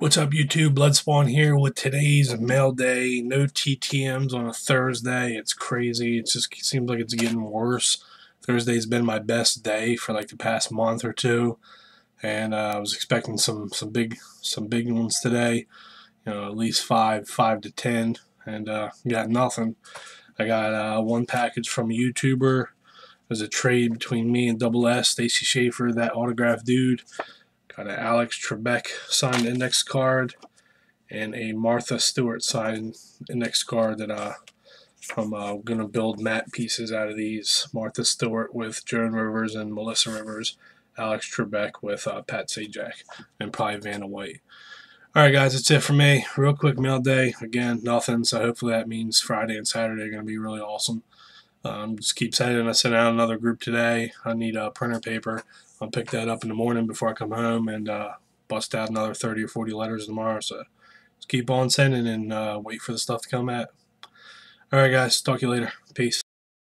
What's up, YouTube? Bloodspawn here with today's mail day. No TTMs on a Thursday. It's crazy. It just seems like it's getting worse. Thursday's been my best day for like the past month or two, and uh, I was expecting some some big some big ones today. You know, at least five five to ten, and uh, got nothing. I got uh, one package from a YouTuber. There's a trade between me and Double S, Stacy Schaefer, that autograph dude. Got an Alex Trebek signed index card and a Martha Stewart signed index card that uh, I'm uh, going to build mat pieces out of these. Martha Stewart with Joan Rivers and Melissa Rivers. Alex Trebek with uh, Pat Sajak and probably Vanna White. Alright guys, that's it for me. Real quick mail day. Again, nothing, so hopefully that means Friday and Saturday are going to be really awesome. Um, just keep sending. I sent out another group today. I need a printer paper. I'll pick that up in the morning before I come home and uh, bust out another 30 or 40 letters tomorrow. So just keep on sending and uh, wait for the stuff to come at. All right, guys. Talk to you later. Peace.